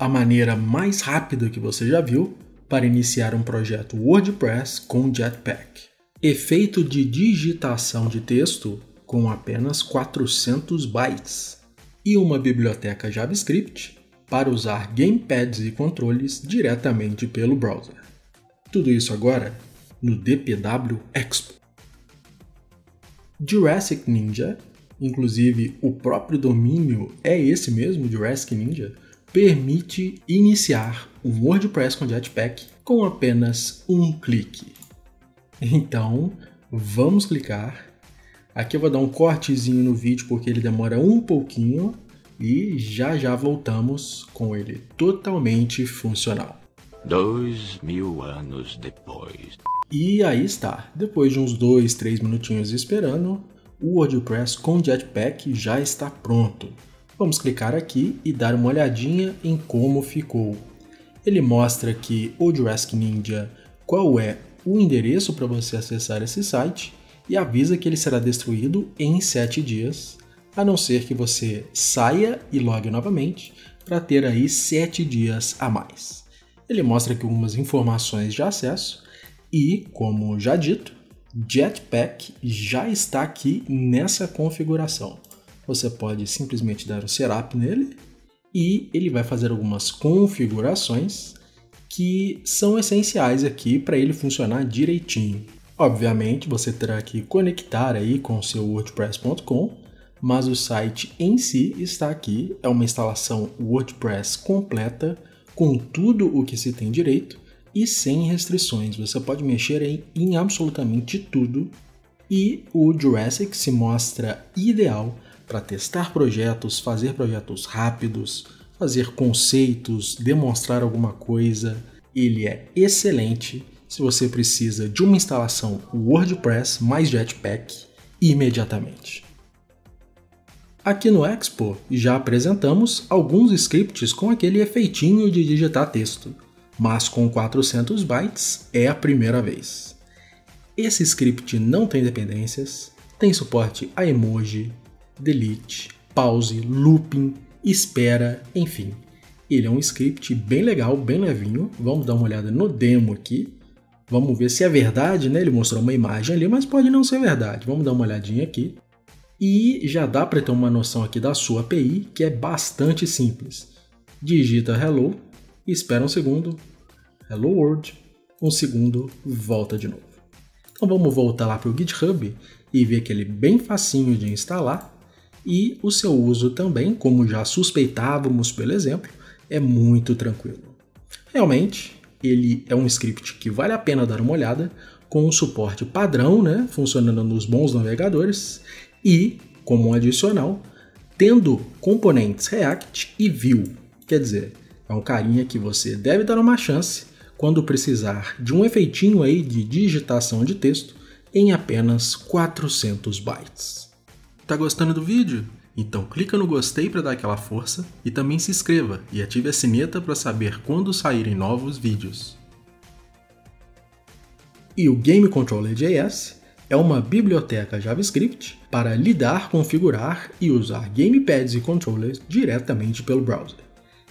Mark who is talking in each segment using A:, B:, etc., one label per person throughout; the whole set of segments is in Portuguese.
A: a maneira mais rápida que você já viu para iniciar um projeto WordPress com Jetpack. Efeito de digitação de texto com apenas 400 bytes e uma biblioteca JavaScript para usar gamepads e controles diretamente pelo browser. Tudo isso agora no DPW Expo. Jurassic Ninja, inclusive o próprio domínio é esse mesmo, Jurassic Ninja, permite iniciar um WordPress com Jetpack com apenas um clique. Então, vamos clicar. Aqui eu vou dar um cortezinho no vídeo porque ele demora um pouquinho e já já voltamos com ele totalmente funcional.
B: Dois mil anos depois.
A: E aí está, depois de uns dois, três minutinhos esperando, o WordPress com Jetpack já está pronto. Vamos clicar aqui e dar uma olhadinha em como ficou. Ele mostra aqui o Jurassic Ninja qual é o endereço para você acessar esse site e avisa que ele será destruído em 7 dias, a não ser que você saia e logue novamente para ter aí 7 dias a mais. Ele mostra aqui algumas informações de acesso e, como já dito, Jetpack já está aqui nessa configuração você pode simplesmente dar um setup nele e ele vai fazer algumas configurações que são essenciais aqui para ele funcionar direitinho. Obviamente, você terá que conectar aí com o seu wordpress.com, mas o site em si está aqui, é uma instalação WordPress completa com tudo o que se tem direito e sem restrições. Você pode mexer em, em absolutamente tudo e o Jurassic se mostra ideal para testar projetos, fazer projetos rápidos, fazer conceitos, demonstrar alguma coisa. Ele é excelente se você precisa de uma instalação WordPress mais Jetpack imediatamente. Aqui no Expo já apresentamos alguns scripts com aquele efeitinho de digitar texto, mas com 400 bytes é a primeira vez. Esse script não tem dependências, tem suporte a emoji, delete, pause, looping, espera, enfim. Ele é um script bem legal, bem levinho. Vamos dar uma olhada no demo aqui. Vamos ver se é verdade, né? Ele mostrou uma imagem ali, mas pode não ser verdade. Vamos dar uma olhadinha aqui. E já dá para ter uma noção aqui da sua API, que é bastante simples. Digita hello, espera um segundo, hello world, um segundo, volta de novo. Então vamos voltar lá para o GitHub e ver que ele é bem facinho de instalar e o seu uso também, como já suspeitávamos pelo exemplo, é muito tranquilo. Realmente, ele é um script que vale a pena dar uma olhada, com um suporte padrão, né, funcionando nos bons navegadores, e, como um adicional, tendo componentes React e Vue. Quer dizer, é um carinha que você deve dar uma chance quando precisar de um efeitinho aí de digitação de texto em apenas 400 bytes. Tá gostando do vídeo? Então clica no gostei para dar aquela força e também se inscreva e ative a sineta para saber quando saírem novos vídeos. E o Game Controller JS é uma biblioteca JavaScript para lidar, configurar e usar gamepads e controllers diretamente pelo browser.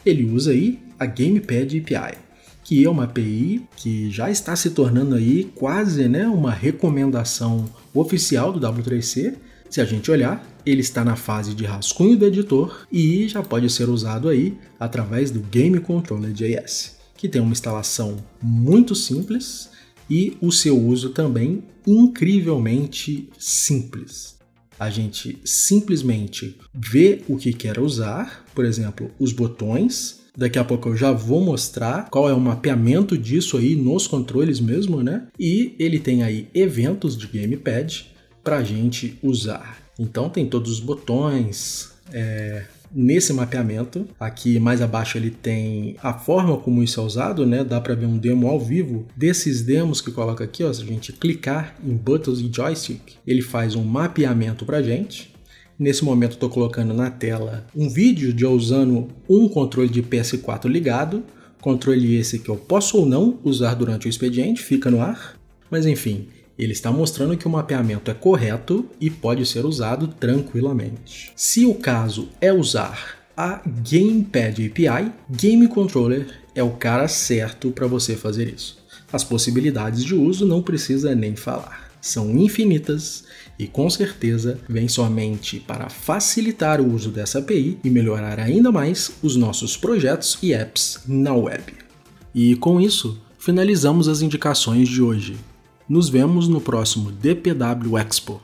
A: Ele usa aí a Gamepad API, que é uma API que já está se tornando aí quase né, uma recomendação oficial do W3C se a gente olhar, ele está na fase de rascunho do editor e já pode ser usado aí através do Game Controller JS, que tem uma instalação muito simples e o seu uso também incrivelmente simples. A gente simplesmente vê o que quer usar, por exemplo, os botões. Daqui a pouco eu já vou mostrar qual é o mapeamento disso aí nos controles mesmo, né? E ele tem aí eventos de gamepad para a gente usar. Então tem todos os botões. É, nesse mapeamento, aqui mais abaixo ele tem a forma como isso é usado, né? Dá para ver um demo ao vivo desses demos que coloca aqui, ó, se a gente clicar em buttons e joystick, ele faz um mapeamento para gente. Nesse momento estou colocando na tela um vídeo de eu usando um controle de PS4 ligado, controle esse que eu posso ou não usar durante o expediente, fica no ar. Mas enfim, ele está mostrando que o mapeamento é correto e pode ser usado tranquilamente. Se o caso é usar a Gamepad API, Game Controller é o cara certo para você fazer isso. As possibilidades de uso não precisa nem falar. São infinitas e com certeza vem somente para facilitar o uso dessa API e melhorar ainda mais os nossos projetos e apps na web. E com isso, finalizamos as indicações de hoje. Nos vemos no próximo DPW Expo.